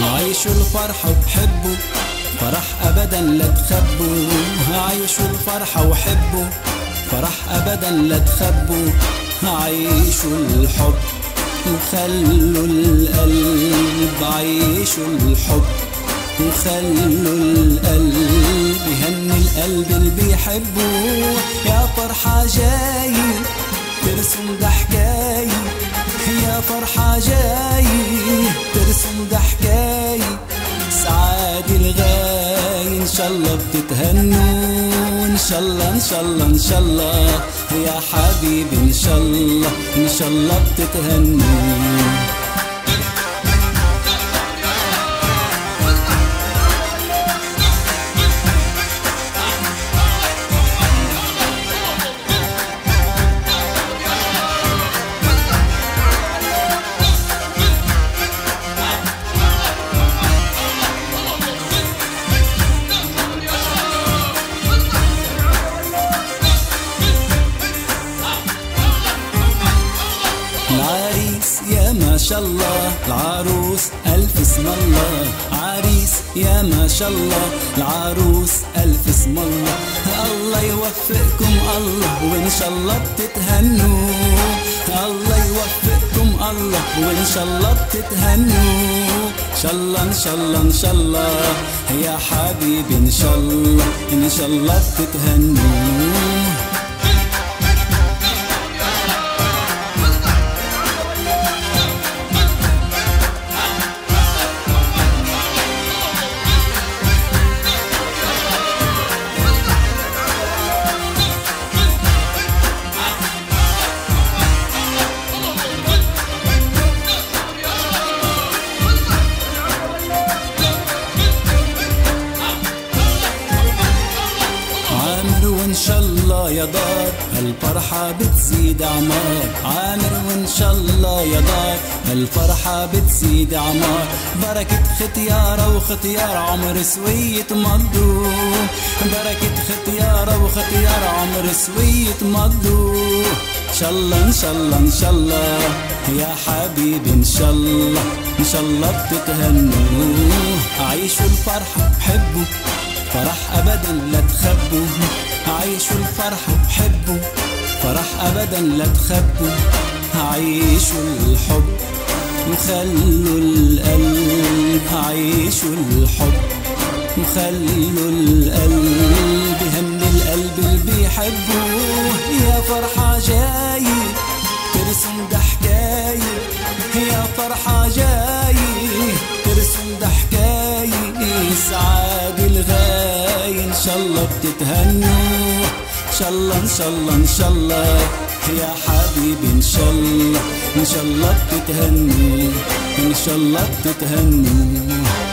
الفرحة وحبوا فرح أبدا لا تخبوا عيشوا الفرحة وحبوا فرح أبدا لا تخبوا عيشوا الحب. وخلوا القلب. عيشوا الحب. وخلوا القلب. يهني القلب اللي بيحبه. يا فرحة جاي. ترسم ده حكاية يا فرحة جاي. شاء الله بتتهنوا إن شاء الله إن شاء الله إن شاء الله. يا حبيبي إن شاء الله إن شاء الله بتتهنوا شاء الله العروس ألف اسم الله. عريس يا ما شاء الله. العروس ألف اسم الله. الله يوفقكم الله وإن شاء الله بتتهنوا. الله يوفقكم الله وإن شاء الله بتتهنوا. إن شاء الله إن شاء الله إن شاء الله. يا حبيبي إن شاء الله إن شاء الله بتتهنوا. يا دار هالفرحة بتزيد عمار عامر وإن شاء الله يا دار هالفرحة بتزيد عمار بركة ختيارة وختيار عمر سوية مضو بركة ختيارة وختيار عمر سوية مضو إن شاء الله إن شاء الله إن شاء الله. يا حبيبي إن شاء الله إن شاء الله بتتهنوا. عيشوا الفرحة حبوا فرح ابدا لا تخبوا عيشوا الفرحة وحبوا فرح ابدا لا تخبوا عيشوا الحب. وخلوا القلب. عيشوا الحب. وخلوا القلب. يهني القلب اللي بيحبوه. يا فرحة الله بتتهنوا إن شاء الله إن شاء الله إن شاء الله. يا حبيبي إن شاء الله. إن شاء الله بتتهنوا إن شاء الله بتتهنوا